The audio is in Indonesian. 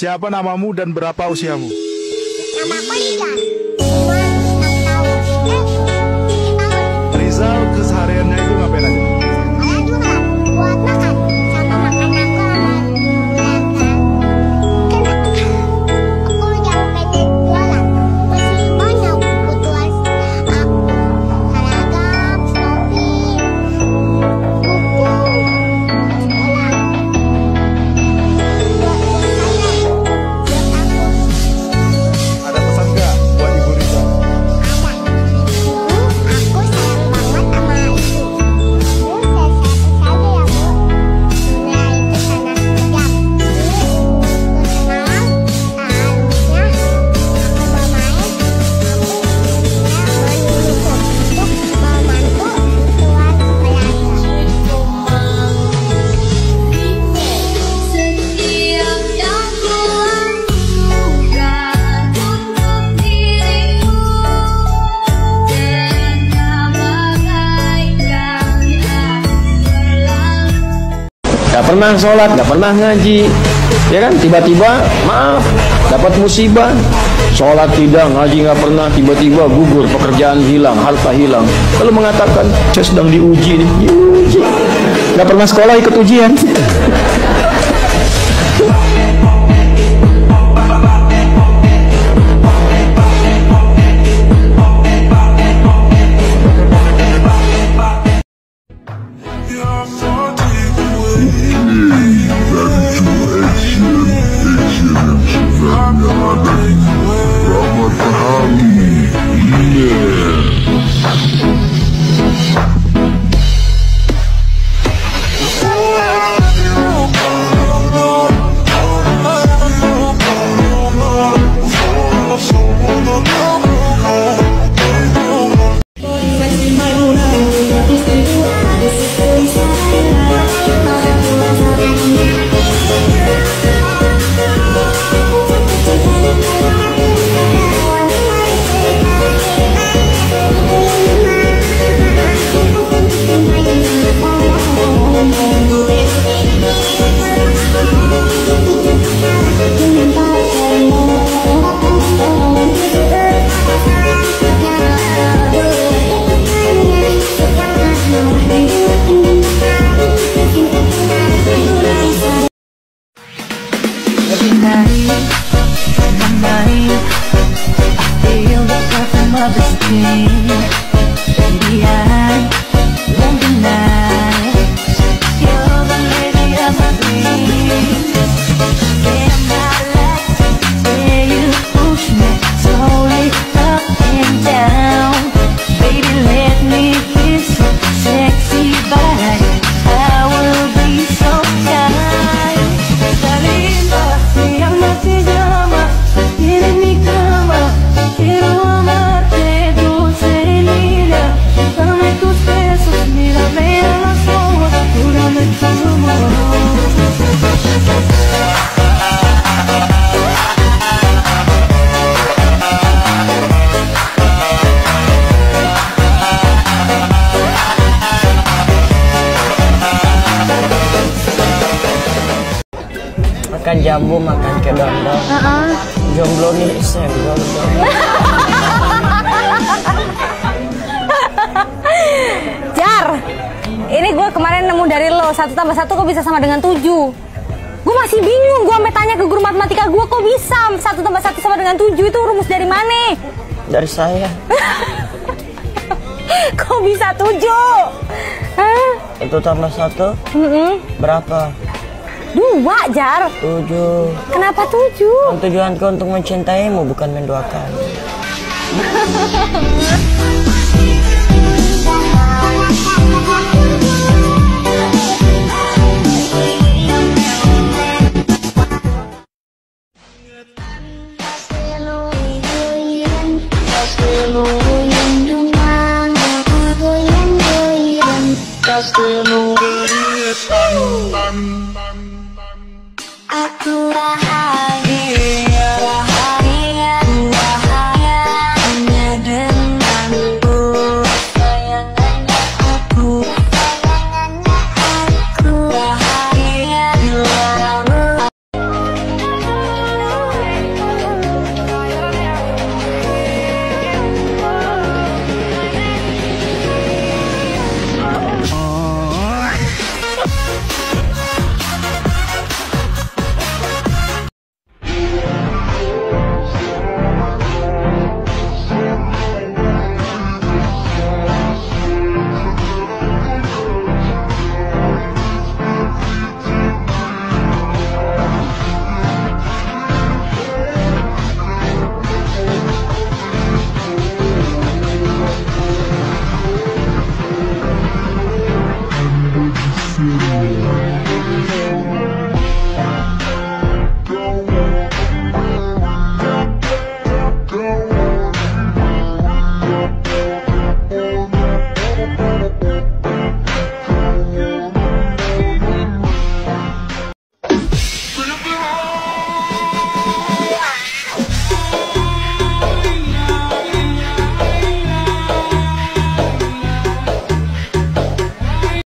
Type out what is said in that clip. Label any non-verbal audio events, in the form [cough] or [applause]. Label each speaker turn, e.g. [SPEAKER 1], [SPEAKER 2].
[SPEAKER 1] Siapa namamu dan berapa usiamu?
[SPEAKER 2] Namaku Lila.
[SPEAKER 3] Pernah sholat, gak pernah ngaji Ya kan, tiba-tiba maaf Dapat musibah. Sholat tidak, ngaji gak pernah Tiba-tiba gugur, pekerjaan hilang, harta hilang. Lalu mengatakan, saya sedang diuji Diuji. Gak pernah sekolah ikut ujian [laughs]
[SPEAKER 4] night, night. I feel the perfume of his skin
[SPEAKER 5] makan jambu makan kedondong jomblo nih senggol [laughs]
[SPEAKER 6] Jar, ini gue kemarin nemu dari lo satu tambah satu kok bisa sama dengan tujuh. Gue masih bingung, gue sampai tanya ke guru matematika gue kok bisa satu tambah satu sama dengan tujuh itu rumus dari mana?
[SPEAKER 5] dari saya [laughs]
[SPEAKER 6] Kok bisa tujuh? Hah?
[SPEAKER 5] itu tambah satu
[SPEAKER 6] Mm-mm.
[SPEAKER 5] berapa
[SPEAKER 6] Dua, Jar.
[SPEAKER 5] tujuh
[SPEAKER 6] Kenapa tujuh?
[SPEAKER 5] Dan tujuanku untuk mencintaimu bukan mendoakan